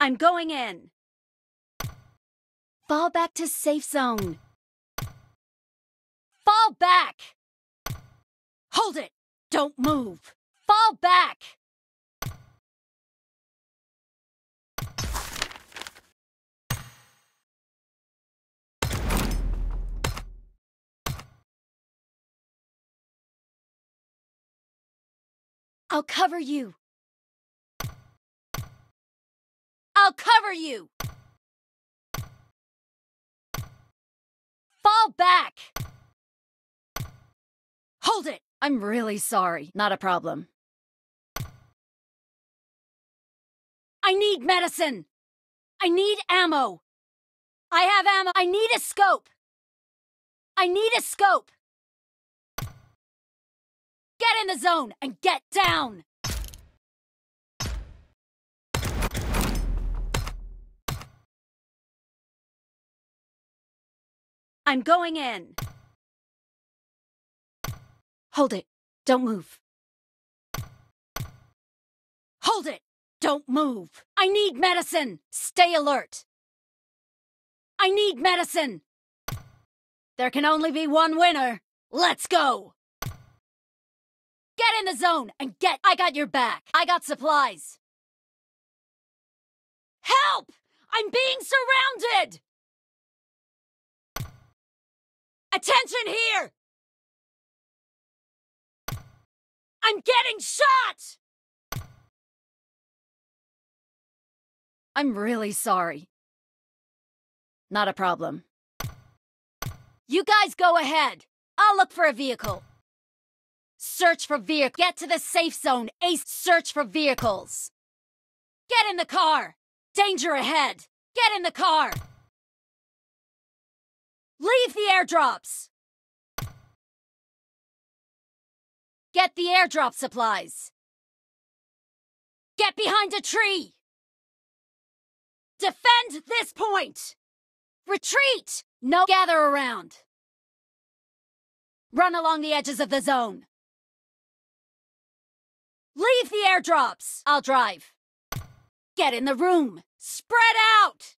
I'm going in. Fall back to safe zone. Fall back! Hold it! Don't move! Fall back! I'll cover you. I'll cover you! Fall back! Hold it! I'm really sorry. Not a problem. I need medicine! I need ammo! I have ammo! I need a scope! I need a scope! Get in the zone and get down! I'm going in. Hold it. Don't move. Hold it. Don't move. I need medicine. Stay alert. I need medicine. There can only be one winner. Let's go. Get in the zone and get. I got your back. I got supplies. Help! I'm being surrounded! Attention here! I'm getting shot! I'm really sorry. Not a problem. You guys go ahead. I'll look for a vehicle. Search for vehicle. Get to the safe zone. Ace, search for vehicles. Get in the car. Danger ahead. Get in the car. Leave the airdrops! Get the airdrop supplies! Get behind a tree! Defend this point! Retreat! No gather around! Run along the edges of the zone! Leave the airdrops! I'll drive. Get in the room! Spread out!